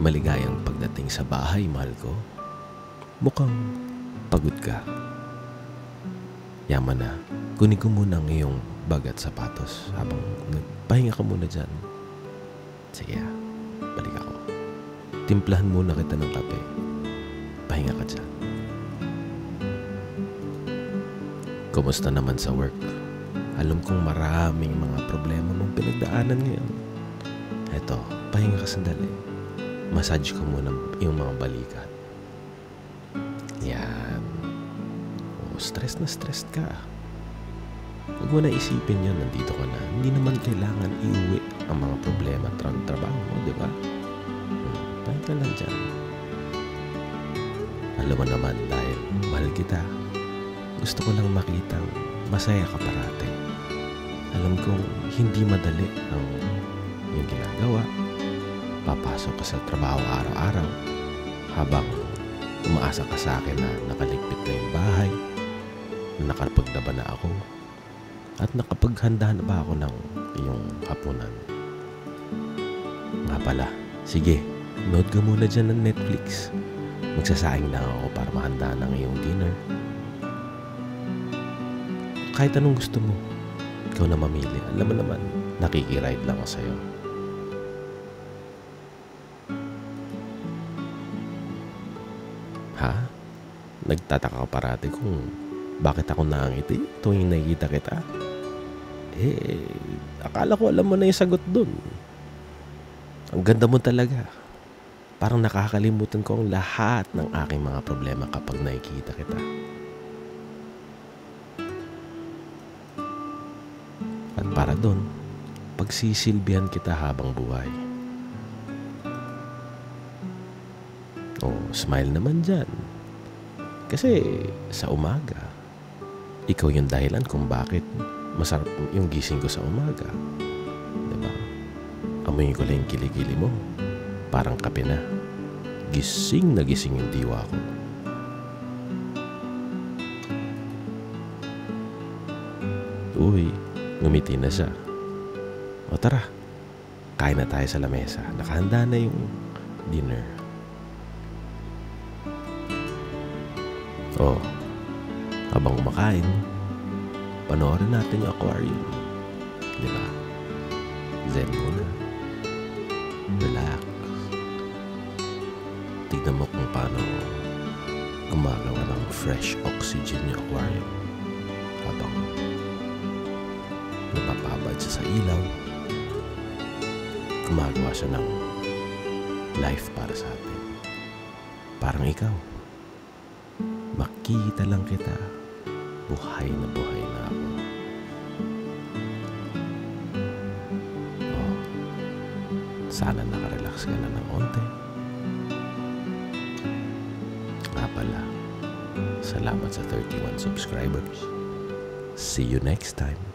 Maligayang pagdating sa bahay, mahal ko. Mukhang pagod ka. Yaman na, kunin ko muna ang iyong bag at sapatos habang nagpahinga ka muna dyan. Sige, ah, balik ako. Timplahan muna kita ng kape. Pahinga ka dyan. Kumusta naman sa work? Alam kong maraming mga problema mong pinagdaanan ngayon. Eto, pahinga ka sandali. Massage ko muna yung mga balikat. Yan. Oh, stress na stress ka. Huwag mo na isipin yun, nandito ka na. Hindi naman kailangan iuwi ang mga problema at tra- trabaho mo, di ba? Hmm, ka lang dyan. Alam mo naman dahil mahal kita. Gusto ko lang makitang masaya ka parate. Alam kong hindi madali ang yung ginagawa. Papasok ka sa trabaho araw-araw habang umaasa ka sa akin na nakaligpit na yung bahay, na nakapaglaban na ako, at nakapaghanda na ba ako ng iyong hapunan. Nga pala, sige, nood ka muna dyan ng Netflix. Magsasaing na ako para mahanda ng iyong dinner. Kahit anong gusto mo, ikaw na mamili. Alam mo naman, nakikiride lang ako sa'yo. Ha? Nagtataka ka parati kung bakit ako nangiti tuwing nakikita kita. Eh, akala ko alam mo na yung sagot dun. Ang ganda mo talaga. Parang nakakalimutan ko ang lahat ng aking mga problema kapag nakikita kita. At para doon, pagsisilbihan kita habang buhay. Oh, smile naman dyan. Kasi sa umaga, ikaw yung dahilan kung bakit masarap yung gising ko sa umaga. Diba? Amoyin ko lang yung kiligili mo. Parang kape na. Gising na gising yung diwa ko. Uy, ngumiti na siya. O tara, kain na tayo sa lamesa. Nakahanda na yung dinner. Oh, habang kumakain, panoorin natin yung aquarium. Di ba? Zen muna. Relax. Tignan mo kung paano gumagawa ng fresh oxygen yung aquarium. Habang napapabad siya sa ilaw, gumagawa siya ng life para sa atin. Parang ikaw. Makita lang kita. Buhay na buhay na ako. Oh, sana nakarelax ka na ng onte. Nga pala, salamat sa 31 subscribers. See you next time.